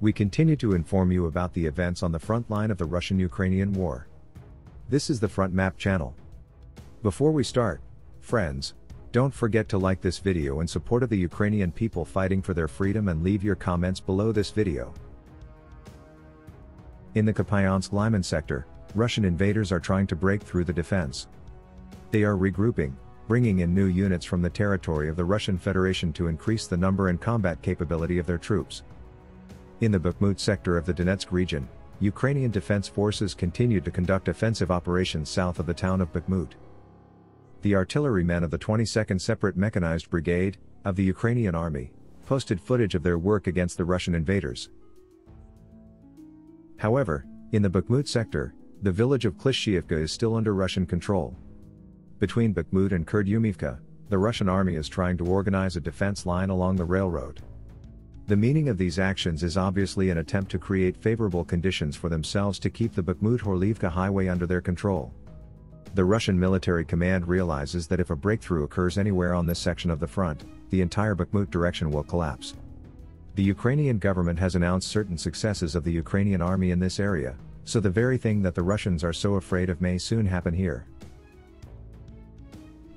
we continue to inform you about the events on the front line of the Russian Ukrainian war. This is the Front Map channel. Before we start, friends, don't forget to like this video in support of the Ukrainian people fighting for their freedom and leave your comments below this video. In the Kupiansk Lyman sector, Russian invaders are trying to break through the defense. They are regrouping, bringing in new units from the territory of the Russian Federation to increase the number and combat capability of their troops. In the Bakhmut sector of the Donetsk region, Ukrainian defense forces continued to conduct offensive operations south of the town of Bakhmut. The artillerymen of the 22nd Separate Mechanized Brigade, of the Ukrainian Army, posted footage of their work against the Russian invaders. However, in the Bakhmut sector, the village of Klishchiivka is still under Russian control. Between Bakhmut and Kurdyumivka, the Russian army is trying to organize a defense line along the railroad. The meaning of these actions is obviously an attempt to create favorable conditions for themselves to keep the Bakhmut-Horlivka highway under their control. The Russian military command realizes that if a breakthrough occurs anywhere on this section of the front, the entire Bakhmut direction will collapse. The Ukrainian government has announced certain successes of the Ukrainian army in this area, so the very thing that the Russians are so afraid of may soon happen here.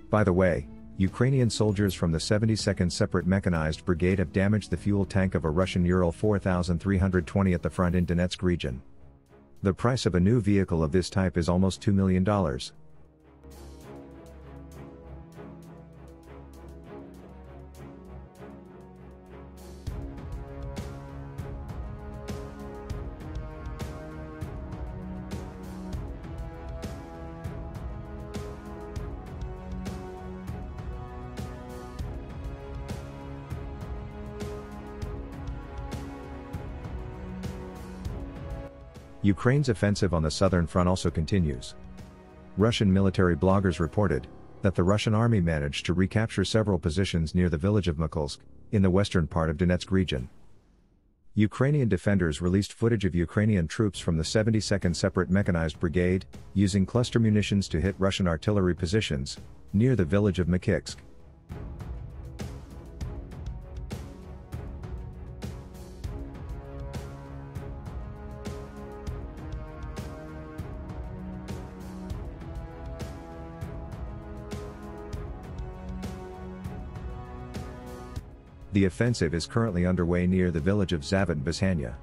By the way, Ukrainian soldiers from the 72nd Separate Mechanized Brigade have damaged the fuel tank of a Russian Ural 4320 at the front in Donetsk region. The price of a new vehicle of this type is almost $2 million. Ukraine's offensive on the southern front also continues. Russian military bloggers reported that the Russian army managed to recapture several positions near the village of Mikulsk, in the western part of Donetsk region. Ukrainian defenders released footage of Ukrainian troops from the 72nd Separate Mechanized Brigade, using cluster munitions to hit Russian artillery positions, near the village of Makiksk. The offensive is currently underway near the village of Zavitne Bazhannia.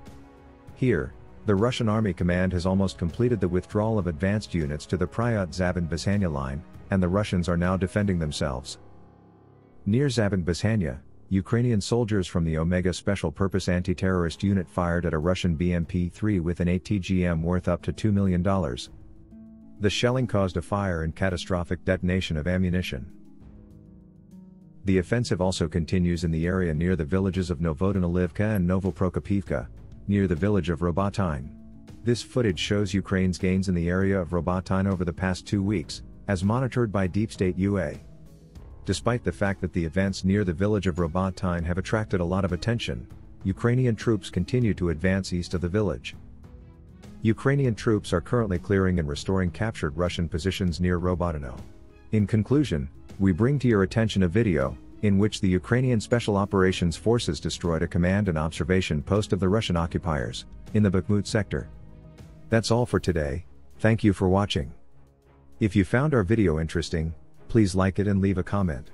Here, the Russian Army Command has almost completed the withdrawal of advanced units to the Prayat Zavitne Bazhannia line, and the Russians are now defending themselves. Near Zavitne Bazhannia, Ukrainian soldiers from the Omega Special Purpose Anti-Terrorist Unit fired at a Russian BMP-3 with an ATGM worth up to $2 million. The shelling caused a fire and catastrophic detonation of ammunition. The offensive also continues in the area near the villages of Novodanilivka and Novoprokopivka, near the village of Robotyne. This footage shows Ukraine's gains in the area of Robotyne over the past two weeks, as monitored by Deep State UA. Despite the fact that the events near the village of Robotyne have attracted a lot of attention, Ukrainian troops continue to advance east of the village. Ukrainian troops are currently clearing and restoring captured Russian positions near Robotyno. In conclusion, we bring to your attention a video, in which the Ukrainian Special Operations Forces destroyed a command and observation post of the Russian occupiers, in the Bakhmut sector. That's all for today, thank you for watching. If you found our video interesting, please like it and leave a comment.